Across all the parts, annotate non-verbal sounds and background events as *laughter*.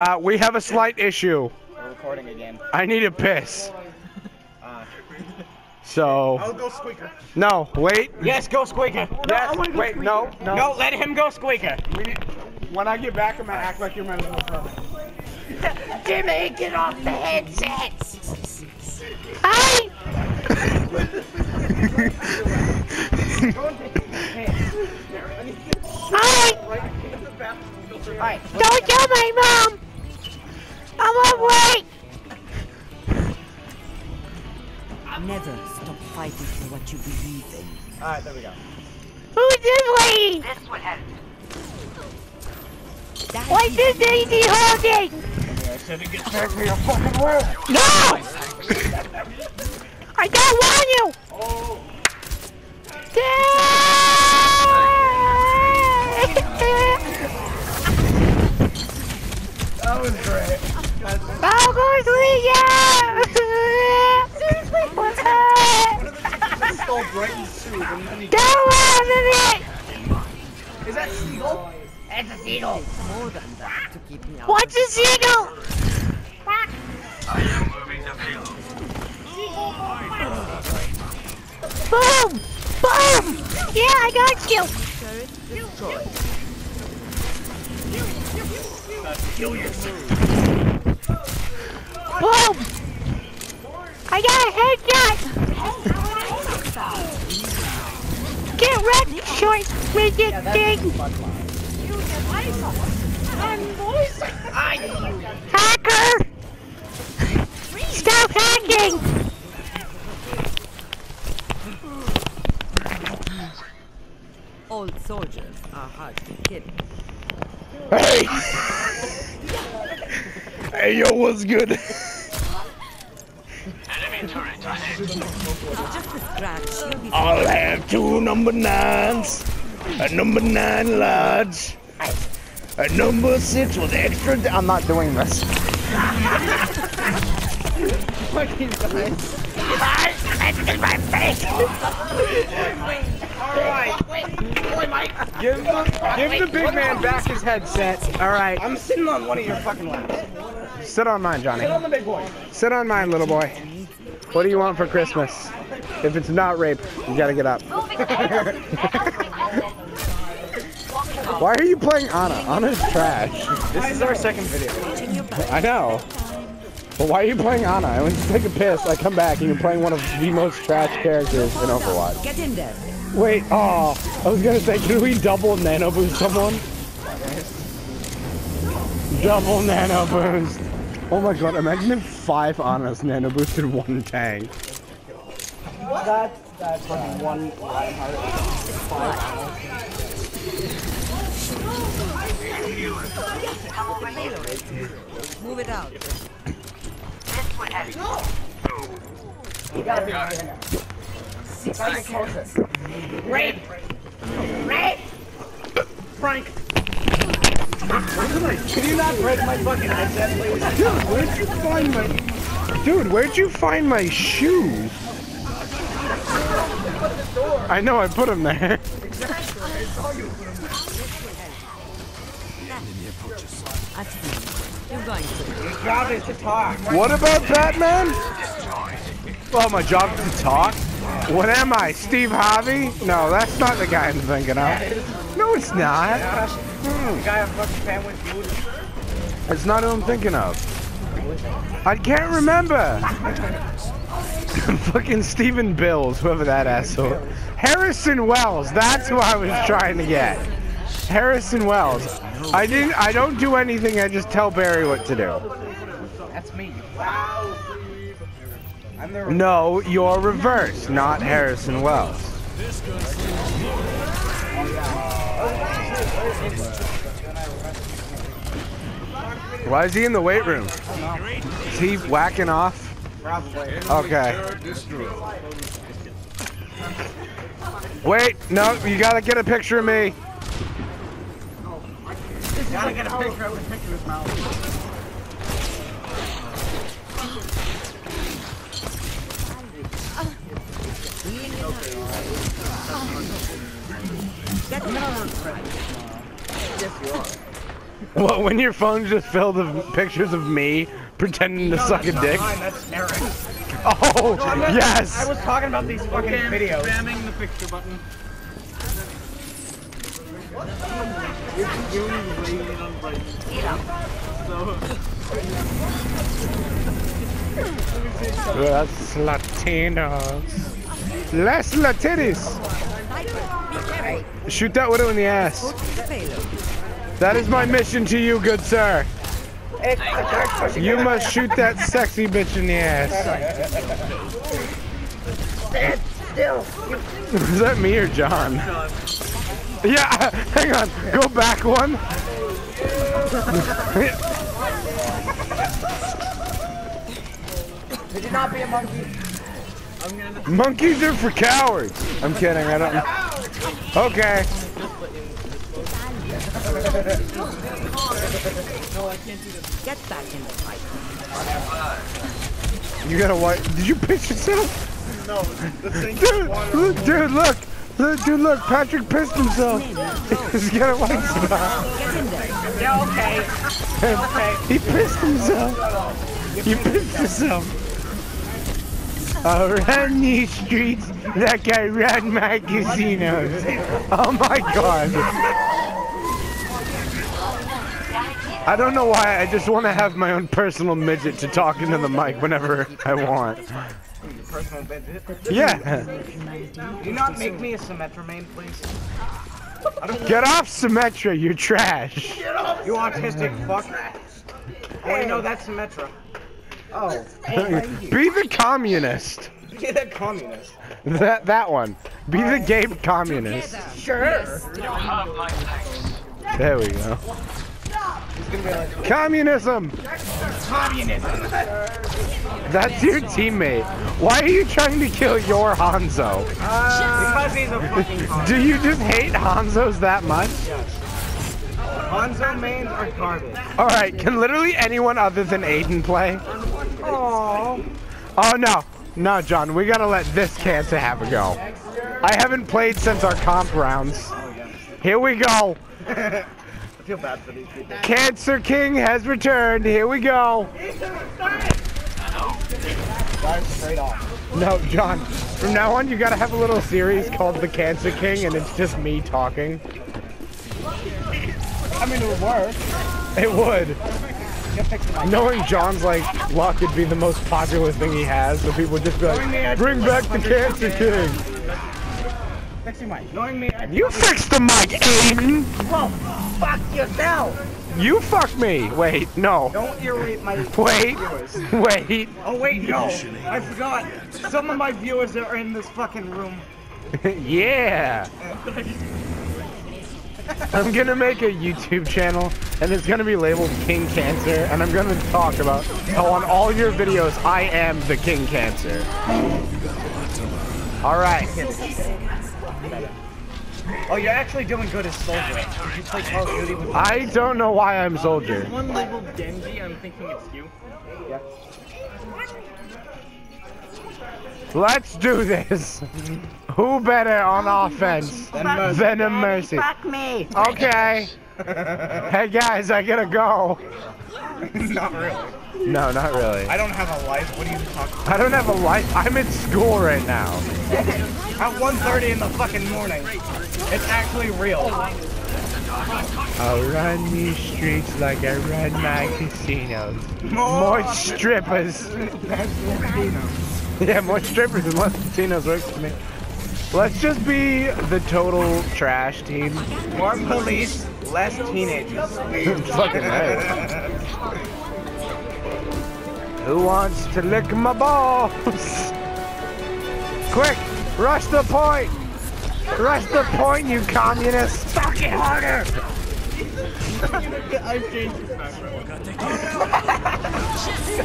Uh, we have a slight issue. We're recording again. I need a piss. Uh, So, I'll go squeaker. no, wait. yes, go Squeaker. Yes, wait, no, no. No, let him go Squeaker. We need- when I get back, I'm gonna act like you're my little brother. *laughs* Jimmy, get off the headset! Hi! Hi! Alright. Don't tell my mom! I'm on way! Never stop fighting for what you believe in. Alright, there we go. Who's this lady? What's this lady holding? No! I don't want you! Oh. That Is that Seagull? It's a seagull. More than that to keep me out. What's a seagull? I am moving the payload. Boom! Boom! Yeah, I got you! Boom! I got a headshot! Get wrecked, short midget thing! Hacker! Stop hacking! Old soldiers are hard to kill. Hey! hey, yo, what's good? Just a scratch, you'll be I'll have two number nines, a number nine large, a number six with extra. d- I'm not doing this. *laughs* Fucking guys. Give the, give the big man back his headset. All right, I'm sitting on one of your fucking laps. sit on mine, Johnny. Sit on the big boy. Sit on mine, little boy. What do you want for Christmas? If it's not rape, you gotta get up. *laughs* Why are you playing Ana? Ana's trash. This is our second video. I know. But why are you playing Anna? I went to take a piss, I come back, and you're playing one of the most trash characters in Overwatch. Get in there. Wait, oh, I was gonna say, can we double nano boost someone? Double nano boost. Oh my god, imagine if five Anas nano boosted one tank. That's, that's fucking one Lionheart. Move it out. You gotta be right here. Gotta get closer. Rape! Rape! Frank. Dude, where'd you find my... Dude, where'd you find my shoe? I know, I put him there. What about Batman? Oh, my job is to talk? What am I, Steve Harvey? No, that's not the guy I'm thinking of. No, it's not. Feud. It's not who I'm thinking of. I can't remember. *laughs* Fucking Stephen Bills, whoever that asshole. Harrison Wells, that's who I was trying to get. Harrison Wells. I didn't. I don't do anything. I just tell Barry what to do. That's me. The No, you're reverse, not Harrison Wells. Why is he in the weight room? Is he whacking off? Okay. Wait, no, you gotta get a picture of me. Gotta get a picture of the picture of his mouth. Get in. Yes, you are. What, when your phone just filled with pictures of me pretending to No, suck a that's not dick? Mine, that's Eric. *laughs* Oh, No, I'm not- yes! I was talking about these fucking videos. Spamming the picture button. It's really Las Latinos! Shoot that widow in the ass. That is my mission to you, good sir. You must shoot that sexy bitch in the ass. Stand *laughs* still. Is that me or John? Yeah, *laughs* hang on. Go back one. *laughs* Did you not be a monkey? Monkeys are for cowards. I'm kidding. I don't. Okay. Get back in the fight. You got a white. Did you pitch yourself? No, the thing Dude, look, dude, look. Look, dude, look. Patrick pissed himself. *laughs* He's got a white spot. Get in. Yeah, *laughs* okay. He pissed himself. He pissed himself. I run these streets like I run my casinos. Oh my god. I don't know why, I just want to have my own personal midget to talk into the mic whenever I want. Personal. Yeah. Do you not make me a Symmetra main, please? Get off Symmetra, you're trash. You autistic fuck. Oh, wait, no, that's Symmetra. Oh, Be the communist. Be the communist. That that one. Be the gay communist. Sure. There we go. He's gonna be like, Communism! communism. That's your teammate. Why are you trying to kill your Hanzo? because he's a fucking Hanzo. *laughs* Do you just hate Hanzos that much? Hanzo mains are garbage. Alright, can literally anyone other than Aiden play? Oh. Oh no. No, John, we gotta let this cancer have a go. I haven't played since our comp rounds. Here we go. *laughs* I feel bad for these people. Cancer King has returned. Here we go. Guys, straight off. No, John. From now on, you gotta have a little series called The Cancer King, and it's just me talking. I mean, it would work. It would. Fixed Knowing John's like luck would be the most popular thing he has, so people would just be like, "Bring back the Cancer King." fixing my. Knowing me, You fix the mic, Aiden. Whoa, fuck yourself. You fuck me. Wait, no. Don't irritate my *laughs* Wait, viewers. wait. Oh wait, no. I forgot. Some of my viewers are in this fucking room. *laughs* yeah. *laughs* I'm gonna make a YouTube channel, and it's gonna be labeled King Cancer, and I'm gonna talk about how on all your videos I am the King Cancer. All right. Oh, you're actually doing good as soldier. Did you play Call of Duty with I don't know why I'm soldier. one labeled Genji, I'm thinking it's you. Yeah. Let's do this. Who better on offense Then Mercy. than a Mercy? Fuck me. Okay. *laughs* Hey guys, I gotta go. *laughs* Not really. No, not really. I don't have a life. What are you talking about? I don't have a life. I'm in school right now. *laughs* At 1.30 in the fucking morning. It's actually real. I'll run these streets like I run my casinos. More strippers. Yeah, more strippers and less casinos works for me. Let's just be the total trash team. More police, less teenagers. *laughs* Fucking *laughs* right. Who wants to lick my balls? *laughs* Quick, rush the point. Rush the point, you communists! Fuck it harder. I've changed this background.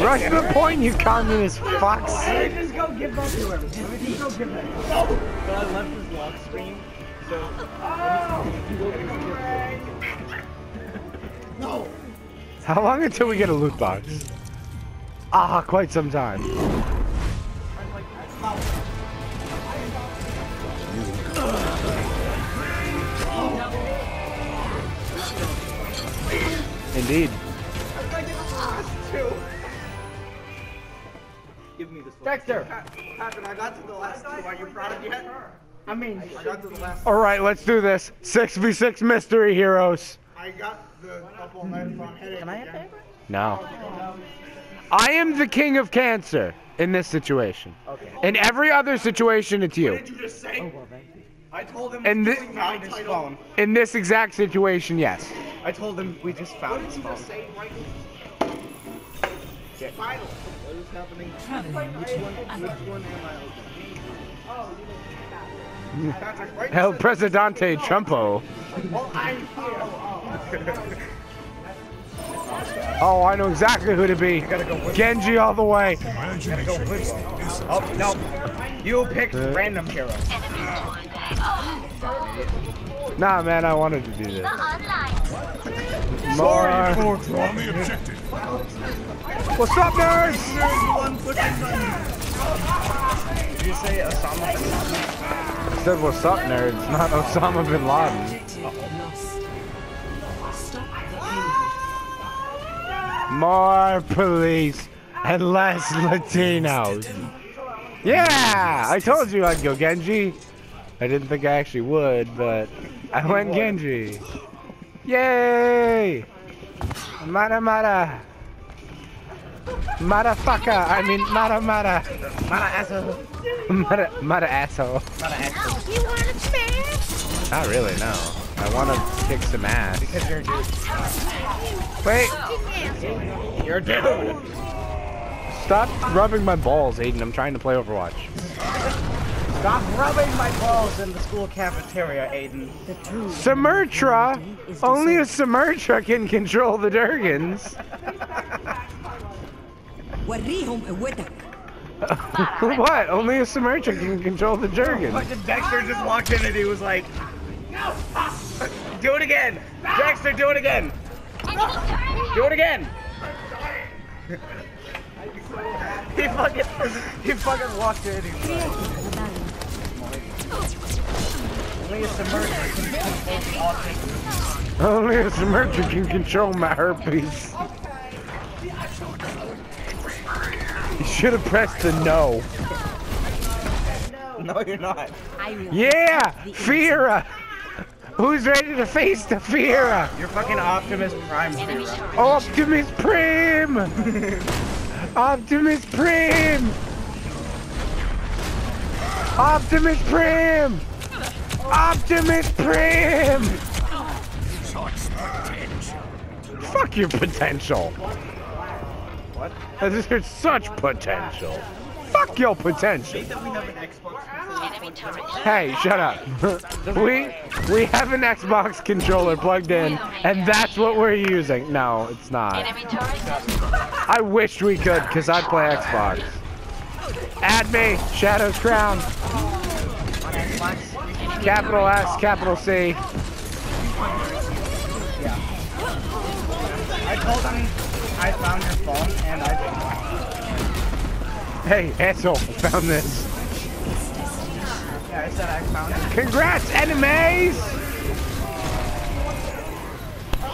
Rush the point, you communist fucks. Let me just go give up to him. Just go give him. So I left his lock screen. So How long until we get a loot box? Ah, quite some time. Indeed. Give me this one. Dexter. Patrick, I got to the last two. Are you proud of yet? I mean, I got to the last. All right, let's do this. 6v6 mystery heroes. I got the couple nights on headache. Can I have that? No. I am the king of cancer in this situation. Okay. In every other situation, it's you. What did you just say? Oh, I told him. And we thi- found his phone. In this exact situation, yes. I told him we just found What his did you phone. just say right Final. What is happening? Which one? Which one am I? Oh, Patrick, right? El Presidente Trumpo. Well, I'm here. Oh, *laughs* oh, I know exactly who to be. Genji all the way. Oh, no. You picked uh, random hero. Nah, man, I wanted to do this. Sorry, More. What's up, nerds? Did you say Osama bin Laden? I said, what's up, nerds? *laughs* Not Osama bin Laden. More police and less Latinos. Yeah, I told you I'd go Genji. I didn't think I actually would, but I went Genji. Yay! Mara Mara! Mara Motherfucker, I mean Mara Mara! Mara asshole. Mara, mata asshole. Mana asshole. You want to smash? Not really, no. I want to kick some ass. Because you're a dude. Wait, You're a dude. stop rubbing my balls, Aiden. I'm trying to play Overwatch. *laughs* Stop rubbing my balls in the school cafeteria, Aiden. Sumurtra! Only a Sumurtra can control the Durgans. *laughs* what? Only a Sumurtra can control the Durgans. But Dexter just walked in and he was like, Do it again! Dexter, do it again! Do it again! *laughs* he fucking, he fucking walked in. Only a submerger can control all. Only a Sumertra can control my herpes. You should have pressed the no. No, you're not. Yeah! Fira! Who's ready to face the Fira? You're fucking Optimus Prime. Zero. Optimus Prime! *laughs* Optimus Prime! Optimus Prime! Optimus Prime! Fuck your potential. What? There's such potential. Fuck your potential. Hey, shut up. *laughs* we we have an Xbox controller plugged in, and that's what we're using. No, it's not. I wish we could, cause I play Xbox. Add me, Shadow's Crown. Capital S, capital C. I told him I found your phone and I didn't. Hey, asshole, I found this. Yeah, I said I found it. Congrats, enemies!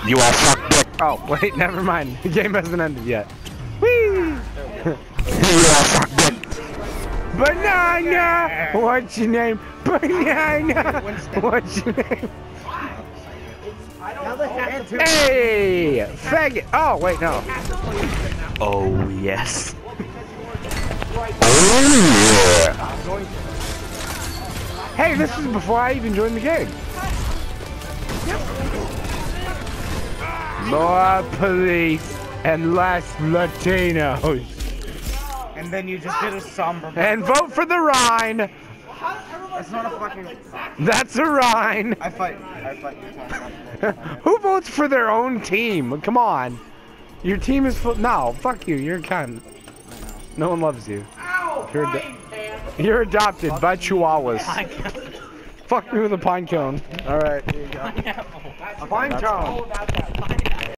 You all fuck dick. Oh, *laughs* wait, never mind. The game hasn't ended yet. Banana! What's your name? Banana! What's your name? Hey! Faggot! Oh, wait, no. Oh, yes. Hey, this is before I even joined the game. More police and less Latinos. And then you just did a somber. *laughs* And vote for the Rhine. That's not a fucking. That's a Rhine. I fight. I fight your. *laughs* Who votes for their own team? Come on. Your team is full. No, fuck you. You're a cunt. No one loves you. You're, ad- you're adopted by chihuahuas. *laughs* Fuck me with a pine cone. All right, here you go. A pine cone.